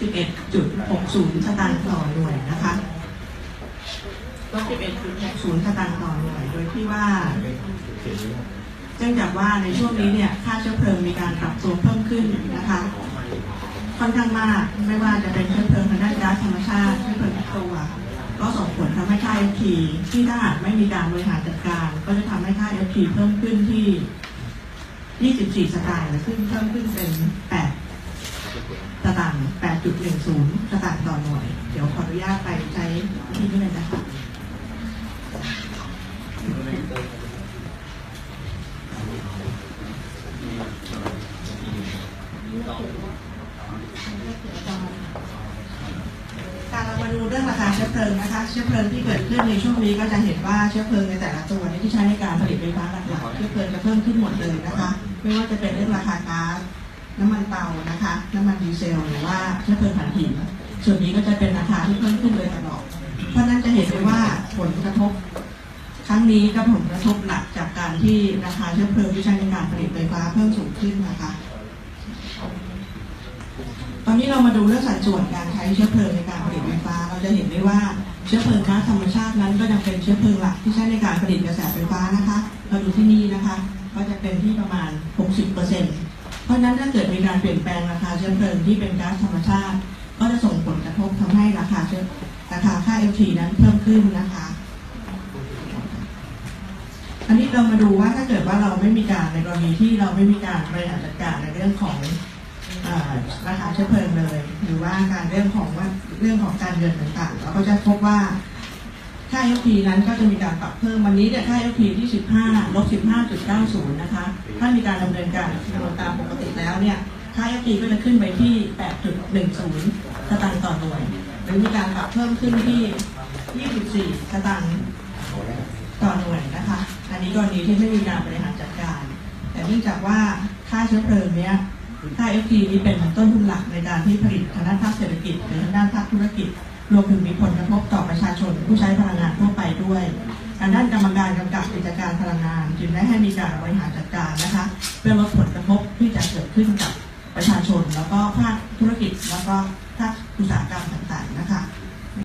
11.60สตางค์ต่อหน่วยนะคะลบ11.60สตางค์ต่อหน่วย โดยที่ว่า เนื่องจากว่าในช่วงนี้เนี่ยค่าเชื้อเพลิงมีการปรับตัวเพิ่มขึ้นนะคะ ค่อนข้างมาก ไม่ว่าจะเป็นเชื้อเพลิงทางด้านก๊าซธรรมชาติเชื้อเพลิงทุกตัวก็ส่งผลทำให้ค่า FT ที่ถ้าหากไม่มีการบริหารจัดการ ก็จะทำให้ค่า FT เพิ่มขึ้นที่ 24 สตางค์ซึ่งเพิ่มขึ้นเป็น 8 สตางค์8.10 สตางค์ต่อหน่วย เดี๋ยวขออนุญาตไปใช้ที่นี่เลยนะคะการเรามาดูเรื่องราคาเชื้อเพลิงนะคะ เชื้อเพลิงที่เกิดขึ้นในช่วงนี้ก็จะเห็นว่าเชื้อเพลิงในแต่ละตัวที่ใช้ในการผลิตไฟฟ้าหลักๆเชื้อเพลิงจะเพิ่มขึ้นหมดเลยนะคะ ไม่ว่าจะเป็นเรื่องราคาก๊าซ น้ำมันเตานะคะ น้ำมันดีเซลหรือว่าเชื้อเพลิงถ่านหิน ส่วนนี้ก็จะเป็นราคาที่เพิ่มขึ้นโดยตลอด เพราะนั้นจะเห็นได้ว่าผลกระทบ ครั้งนี้ก็ผลกระทบหลักจากการที่ราคาเชื้อเพลิงที่ใช้ในการผลิตไฟฟ้าเพิ่มสูงขึ้นนะคะ ตอนนี้เรามาดูเรื่องสัดส่วนการใช้เชื้อเพลิงในการผลิตไฟฟ้า เราจะเห็นได้ว่าเชื้อเพลิงก๊าซธรรมชาตินั้นก็ยังเป็นเชื้อเพลิงหลักที่ใช้ในการผลิตกระแสไฟฟ้านะคะ เราดูที่นี่นะคะ ก็จะเป็นที่ประมาณ 60%เพราะฉะนั้นถ้าเกิดมีการเปลี่ยนแปลงราคาเชื้อเพลิงที่เป็นก๊าซธรรมชาติ ก็จะส่งผลกระทบทำให้ราคาเชื้อราคาค่า LT นั้นเพิ่มขึ้นนะคะ อันนี้เรามาดูว่าถ้าเกิดว่าเราไม่มีการในกรณีที่เราไม่มีการบริหารจัดการในเรื่องของราคาเชื้อเพลิงเลย หรือว่าการเรื่องของว่าเรื่องของการเงินต่างๆเราก็จะพบว่า ค่า FP นั้นก็จะมีการปรับเพิ่มวันนี้เนี่ยค่า FP ที่ 15ลบ15.90 นะคะ ถ้ามีการดำเนินการคำนวณตามปกติแล้วเนี่ยค่า FP ก็จะขึ้นไปที่ 8.10สตางค์ต่อหน่วย หรือมีการปรับเพิ่มขึ้นที่ 24 สตางค์ต่อหน่วยนะคะ อันนี้กรณีที่ไม่มีการบริหารจัดการ แต่เนื่องจากว่าค่าเชื้อเพลิงเนี้ยค่า FT นี้เป็นต้นทุนหลักในการที่ผลิตทางด้านภาคเศรษฐกิจหรือทางด้านภาคธุรกิจ รวมถึงมีผลกระทบต่อประชาชนผู้ใช้พลังงานทั่วไปด้วยทางด้านกรรมการกำกับกิจการพลังงานจึงได้ให้มีการบริหารจัดการนะคะ เพื่อลดผลกระทบที่จะเกิดขึ้นกับประชาชน แล้วก็ภาคธุรกิจแล้วก็ภาคอุตสาหกรรมต่างๆนะคะ